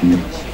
Thank.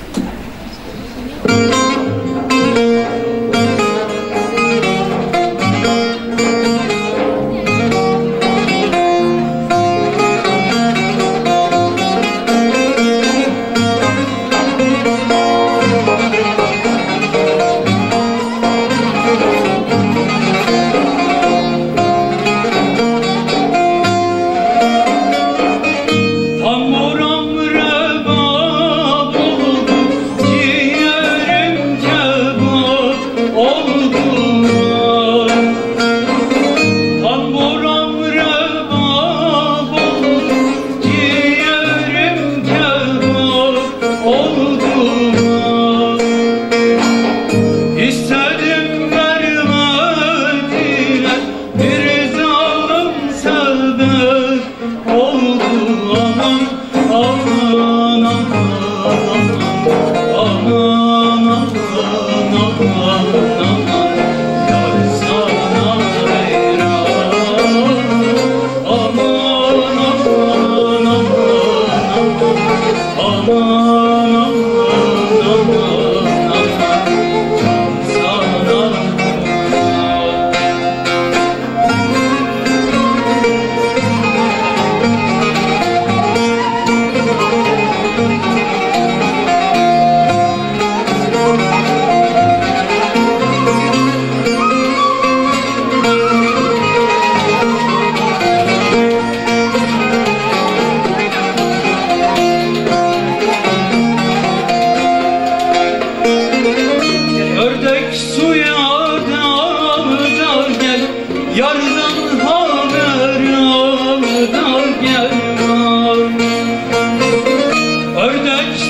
Oh.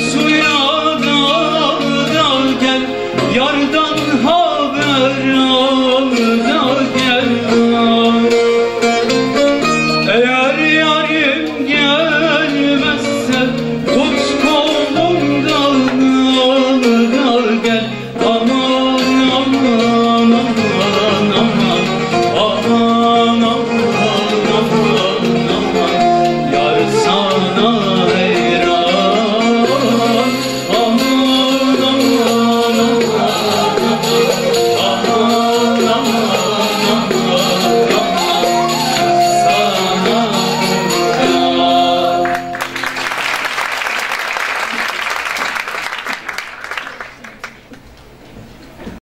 sweet.